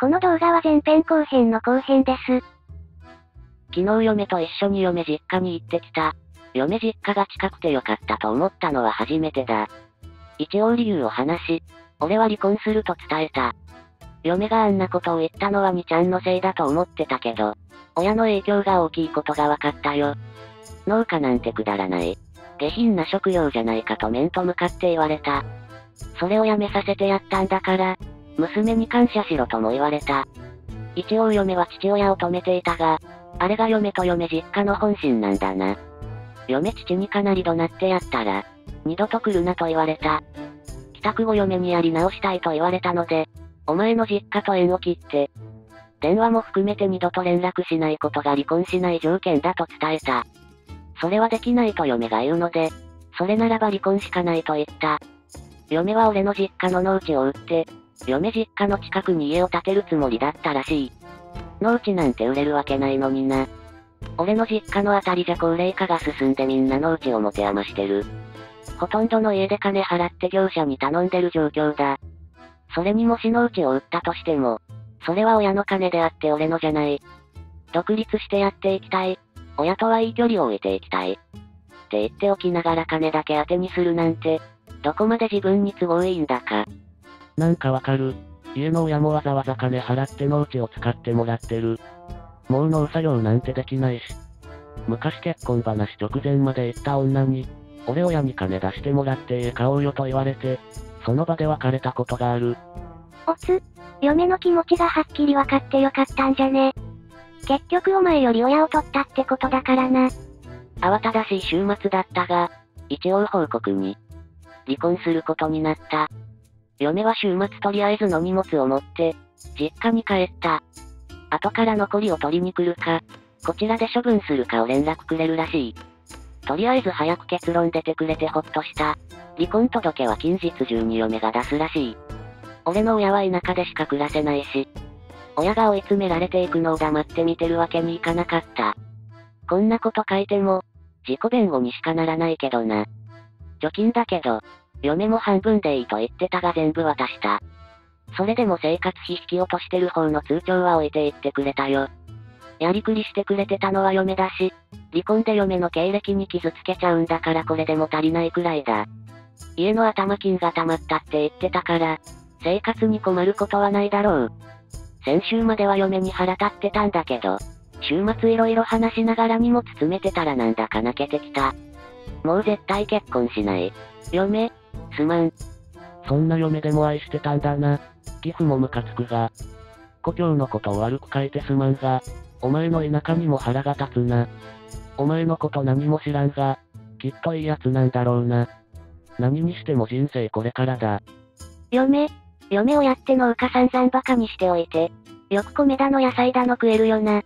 この動画は前編後編の後編です。昨日嫁と一緒に嫁実家に行ってきた。嫁実家が近くてよかったと思ったのは初めてだ。一応理由を話し、俺は離婚すると伝えた。嫁があんなことを言ったのはにちゃんのせいだと思ってたけど、親の影響が大きいことが分かったよ。農家なんてくだらない。下品な職業じゃないかと面と向かって言われた。それをやめさせてやったんだから、娘に感謝しろとも言われた。一応嫁は父親を止めていたが、あれが嫁と嫁実家の本心なんだな。嫁父にかなり怒鳴ってやったら、二度と来るなと言われた。帰宅後嫁にやり直したいと言われたので、お前の実家と縁を切って、電話も含めて二度と連絡しないことが離婚しない条件だと伝えた。それはできないと嫁が言うので、それならば離婚しかないと言った。嫁は俺の実家の農地を売って、嫁実家の近くに家を建てるつもりだったらしい。農地なんて売れるわけないのにな。俺の実家のあたりじゃ高齢化が進んでみんな農地を持て余してる。ほとんどの家で金払って業者に頼んでる状況だ。それにもし農地を売ったとしても、それは親の金であって俺のじゃない。独立してやっていきたい。親とはいい距離を置いていきたい。って言っておきながら金だけ当てにするなんて、どこまで自分に都合いいんだか。なんかわかる。家の親もわざわざ金払って農地を使ってもらってる。もう農作業なんてできないし。昔結婚話直前まで言った女に、俺親に金出してもらって家買おうよと言われて、その場で別れたことがある。おつ、嫁の気持ちがはっきり分かってよかったんじゃね。結局お前より親を取ったってことだからな。慌ただしい週末だったが、一応報告に、離婚することになった。嫁は週末とりあえずの荷物を持って、実家に帰った。後から残りを取りに来るか、こちらで処分するかを連絡くれるらしい。とりあえず早く結論出てくれてほっとした。離婚届は近日中に嫁が出すらしい。俺の親は田舎でしか暮らせないし、親が追い詰められていくのを黙って見てるわけにいかなかった。こんなこと書いても、自己弁護にしかならないけどな。貯金だけど、嫁も半分でいいと言ってたが全部渡した。それでも生活費引き落としてる方の通帳は置いていってくれたよ。やりくりしてくれてたのは嫁だし、離婚で嫁の経歴に傷つけちゃうんだからこれでも足りないくらいだ。家の頭金が溜まったって言ってたから、生活に困ることはないだろう。先週までは嫁に腹立ってたんだけど、週末いろいろ話しながら荷物詰めてたらなんだか泣けてきた。もう絶対結婚しない。嫁、すまん。そんな嫁でも愛してたんだな。寄付もムカつくが。故郷のことを悪く書いてすまんが、お前の田舎にも腹が立つな。お前のこと何も知らんが、きっといいやつなんだろうな。何にしても人生これからだ。嫁、嫁をやって農家散々バカにしておいて、よく米だの野菜だの食えるよな。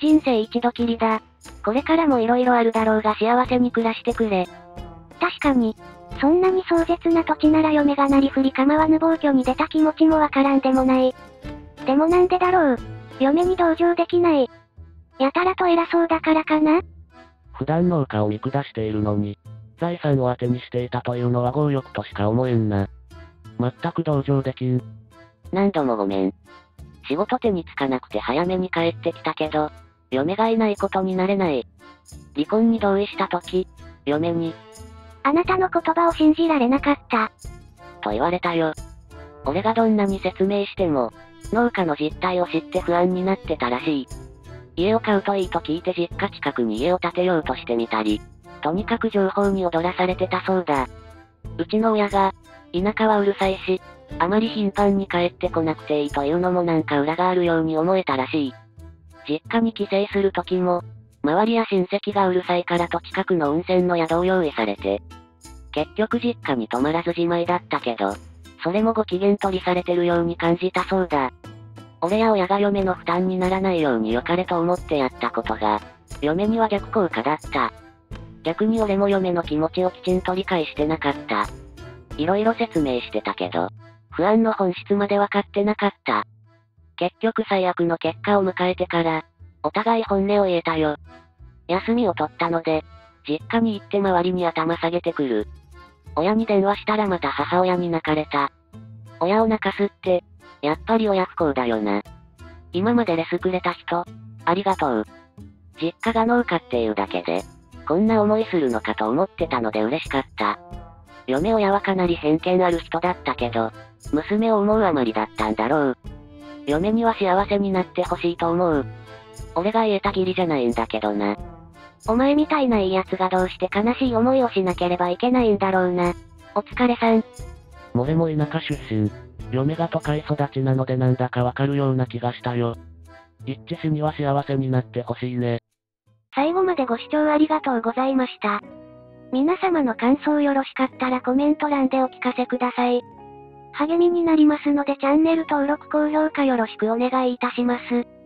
人生一度きりだ。これからも色々あるだろうが幸せに暮らしてくれ。確かに、そんなに壮絶な土地なら嫁がなりふり構わぬ暴挙に出た気持ちもわからんでもない。でもなんでだろう。嫁に同情できない。やたらと偉そうだからかな普段農家を見下しているのに、財産を当てにしていたというのは強欲としか思えんな。全く同情できん。何度もごめん。仕事手につかなくて早めに帰ってきたけど、嫁がいないことになれない。離婚に同意した時、嫁に、あなたの言葉を信じられなかった。と言われたよ。俺がどんなに説明しても、農家の実態を知って不安になってたらしい。家を買うといいと聞いて実家近くに家を建てようとしてみたり、とにかく情報に踊らされてたそうだ。うちの親が、田舎はうるさいし、あまり頻繁に帰ってこなくていいというのもなんか裏があるように思えたらしい。実家に帰省する時も、周りや親戚がうるさいからと近くの温泉の宿を用意されて、結局実家に泊まらずじまいだったけど、それもご機嫌取りされてるように感じたそうだ。俺や親が嫁の負担にならないように良かれと思ってやったことが、嫁には逆効果だった。逆に俺も嫁の気持ちをきちんと理解してなかった。色々説明してたけど、不安の本質まで分かってなかった。結局最悪の結果を迎えてから、お互い本音を言えたよ。休みを取ったので、実家に行って周りに頭下げてくる。親に電話したらまた母親に泣かれた。親を泣かすって、やっぱり親不孝だよな。今までレスくれた人、ありがとう。実家が農家っていうだけで、こんな思いするのかと思ってたので嬉しかった。嫁親はかなり偏見ある人だったけど、娘を思うあまりだったんだろう。嫁には幸せになってほしいと思う。俺が言えた義理じゃないんだけどな。お前みたいないい奴がどうして悲しい思いをしなければいけないんだろうな。お疲れさん。俺も田舎出身。嫁が都会育ちなのでなんだかわかるような気がしたよ。一致しには幸せになってほしいね。最後までご視聴ありがとうございました。皆様の感想よろしかったらコメント欄でお聞かせください。励みになりますのでチャンネル登録高評価よろしくお願いいたします。